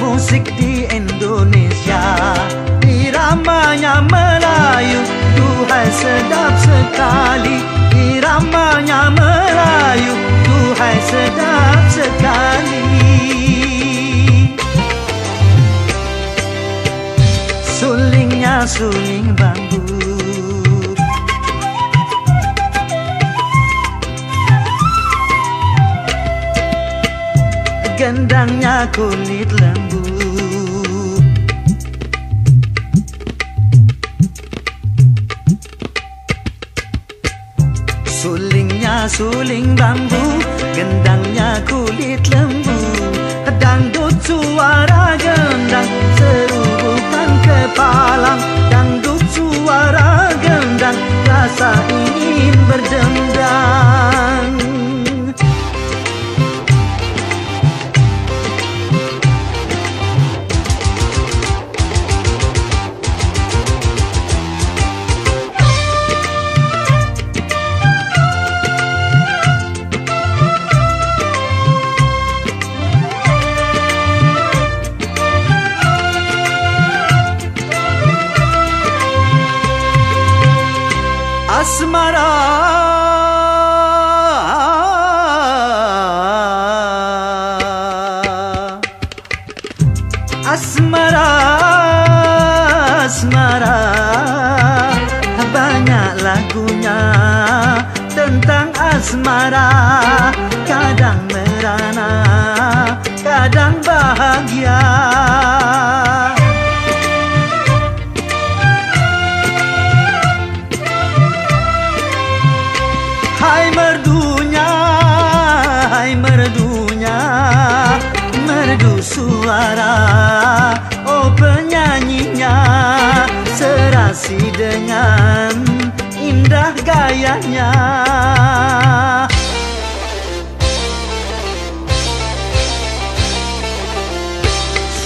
musik di Indonesia. Iramanya Melayu Duhai sedap sekali. Iramanya Melayu Duhai sedap sekali. Sulingnya suling bambu Gendangnya kulit lembu. Sulingnya suling bambu Gendangnya kulit lembu. Dangdut suara gendang Seru bukan kepalang. Dangdut suara gendang Rasa ingin berdendang asmara. Asmara asmara. Banyak lagunya tentang asmara Hai merdunya, hai merdunya Merdu suara, oh penyanyinya Serasi dengan indah gayanya.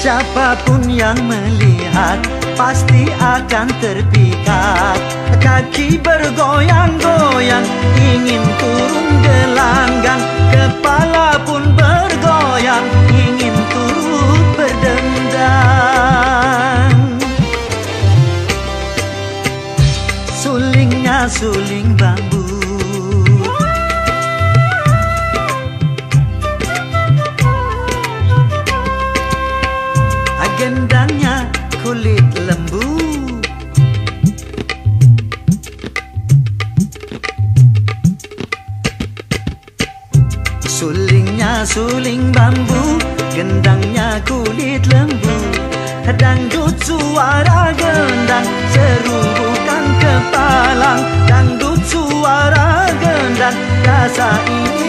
Siapapun yang melihat pasti akan terpikat. Kaki bergoyang-goyang ingin turun gelanggang. Kepala pun bergoyang ingin turut berdendang. Sulingnya suling bambu suling bambu Gendangnya kulit lembu. Dangdut suara gendang Seru bukan kepalang. Dangdut suara gendang Rasa berdendang